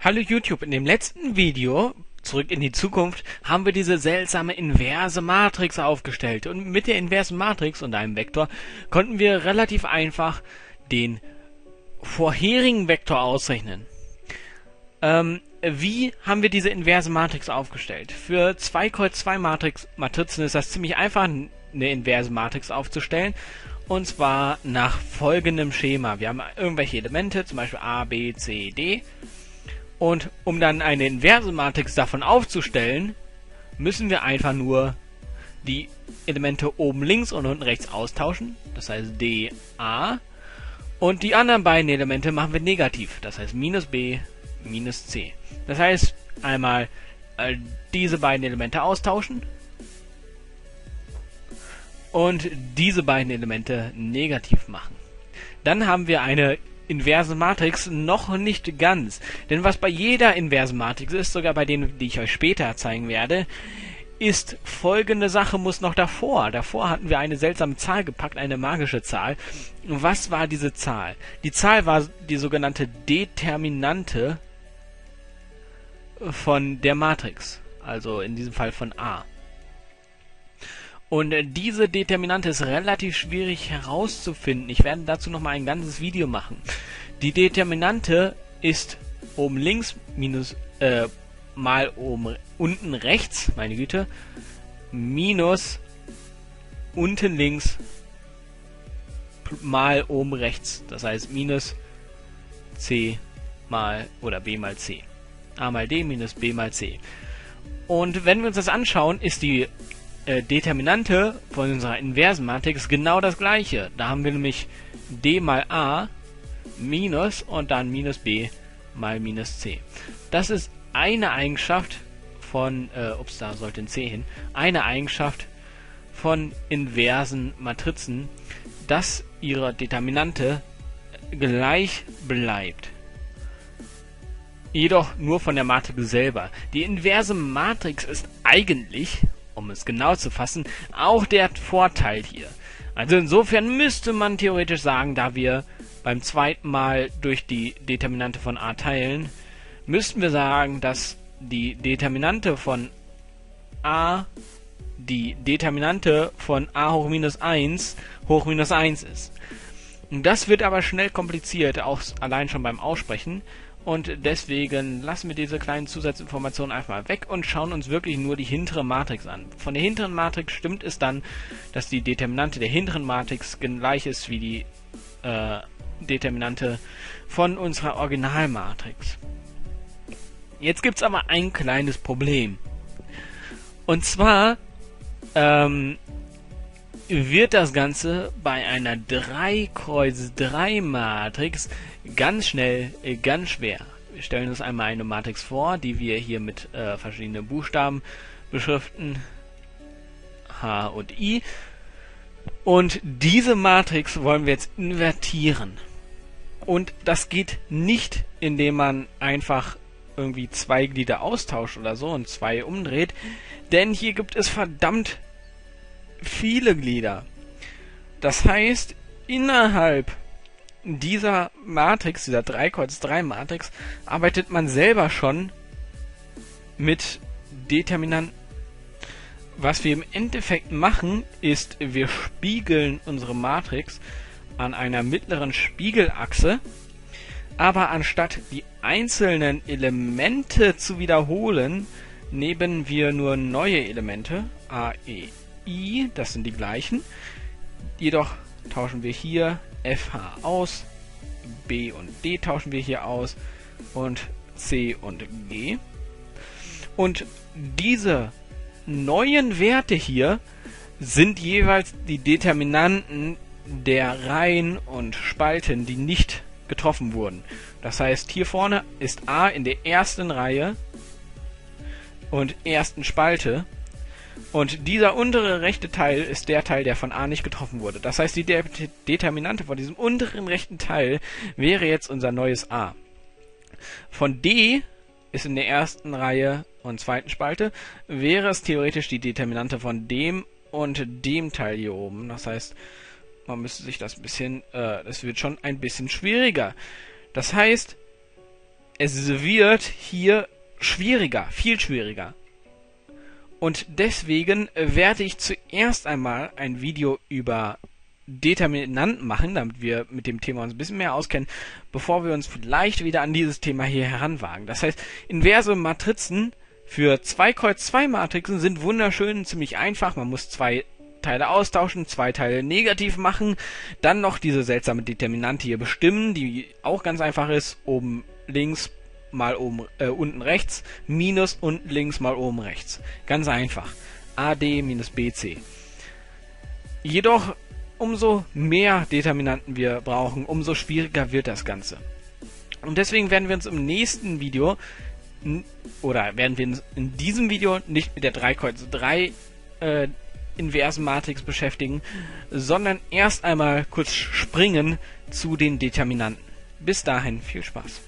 Hallo YouTube, in dem letzten Video zurück in die Zukunft haben wir diese seltsame inverse Matrix aufgestellt und mit der inversen Matrix und einem Vektor konnten wir relativ einfach den vorherigen Vektor ausrechnen. Ähm, wie haben wir diese inverse Matrix aufgestellt? Für 2 Kreuz 2 Matrix Matrizen ist das ziemlich einfach, eine inverse Matrix aufzustellen. Und zwar nach folgendem Schema. Wir haben irgendwelche Elemente, zum Beispiel A, B, C, D. Und um dann eine inverse Matrix davon aufzustellen, müssen wir einfach nur die Elemente oben links und unten rechts austauschen. Das heißt D, A. Und die anderen beiden Elemente machen wir negativ. Das heißt minus B, minus C. Das heißt einmal äh, diese beiden Elemente austauschen und diese beiden Elemente negativ machen. Dann haben wir eine inverse Matrix noch nicht ganz. Denn was bei jeder inversen Matrix ist, sogar bei denen, die ich euch später zeigen werde, ist folgende Sache muss noch davor. Davor hatten wir eine seltsame Zahl gepackt, eine magische Zahl. Was war diese Zahl? Die Zahl war die sogenannte Determinante von der Matrix. Also in diesem Fall von A. Und diese Determinante ist relativ schwierig herauszufinden. Ich werde dazu nochmal ein ganzes Video machen. Die Determinante ist oben links minus äh, mal oben unten rechts, meine Güte, minus unten links mal oben rechts. Das heißt minus c mal oder b mal c. a mal d minus b mal c. Und wenn wir uns das anschauen, ist die äh, Determinante von unserer inversen Matrix genau das gleiche. Da haben wir nämlich d mal a minus und dann minus b mal minus c. Das ist eine Eigenschaft von, äh, ups, da sollte ein c hin, eine Eigenschaft von inversen Matrizen, dass ihre Determinante gleich bleibt. Jedoch nur von der Matrix selber. Die inverse Matrix ist eigentlich, um es genau zu fassen, auch der Vorteil hier. Also insofern müsste man theoretisch sagen, da wir beim zweiten Mal durch die Determinante von a teilen, müssten wir sagen, dass die Determinante von a die Determinante von a hoch minus 1 hoch minus 1 ist. Und das wird aber schnell kompliziert, auch allein schon beim Aussprechen. Und deswegen lassen wir diese kleinen Zusatzinformationen einfach mal weg und schauen uns wirklich nur die hintere Matrix an. Von der hinteren Matrix stimmt es dann, dass die Determinante der hinteren Matrix gleich ist wie die äh, Determinante von unserer Originalmatrix. Jetzt gibt es aber ein kleines Problem. Und zwar ähm, wird das Ganze bei einer 3 Kreuz 3 Matrix ganz schnell äh, ganz schwer. Wir stellen uns einmal eine Matrix vor, die wir hier mit äh, verschiedenen Buchstaben beschriften. H und I. Und diese Matrix wollen wir jetzt invertieren. Und das geht nicht, indem man einfach irgendwie zwei Glieder austauscht oder so und zwei umdreht. Denn hier gibt es verdammt viele Glieder. Das heißt, innerhalb dieser Matrix, dieser 3 Kreuz 3 Matrix, arbeitet man selber schon mit Determinanten. Was wir im Endeffekt machen, ist, wir spiegeln unsere Matrix an einer mittleren Spiegelachse, aber anstatt die einzelnen Elemente zu wiederholen, nehmen wir nur neue Elemente, A, E, I, das sind die gleichen, jedoch tauschen wir hier FH aus, B und D tauschen wir hier aus und C und G. Und diese neuen Werte hier sind jeweils die Determinanten der Reihen und Spalten, die nicht getroffen wurden. Das heißt, hier vorne ist A in der ersten Reihe und ersten Spalte und dieser untere rechte Teil ist der Teil, der von A nicht getroffen wurde. Das heißt, die De Determinante von diesem unteren rechten Teil wäre jetzt unser neues A. Von D ist in der ersten Reihe und zweiten Spalte, wäre es theoretisch die Determinante von dem und dem Teil hier oben. Das heißt, man müsste sich das ein bisschen, äh, das wird schon ein bisschen schwieriger. Das heißt, es wird hier schwieriger, viel schwieriger. Und deswegen werde ich zuerst einmal ein Video über Determinanten machen, damit wir mit dem Thema uns ein bisschen mehr auskennen, bevor wir uns vielleicht wieder an dieses Thema hier heranwagen. Das heißt, inverse Matrizen für 2 Kreuz 2 Matrixen sind wunderschön, ziemlich einfach. Man muss zwei Teile austauschen, zwei Teile negativ machen, dann noch diese seltsame Determinante hier bestimmen, die auch ganz einfach ist, oben links mal oben äh, unten rechts, minus unten links mal oben rechts. Ganz einfach. AD minus BC. Jedoch umso mehr Determinanten wir brauchen, umso schwieriger wird das Ganze. Und deswegen werden wir uns im nächsten Video oder werden wir uns in diesem Video nicht mit der 3 Kreuz 3 äh, inversen Matrix beschäftigen, sondern erst einmal kurz springen zu den Determinanten. Bis dahin viel Spaß.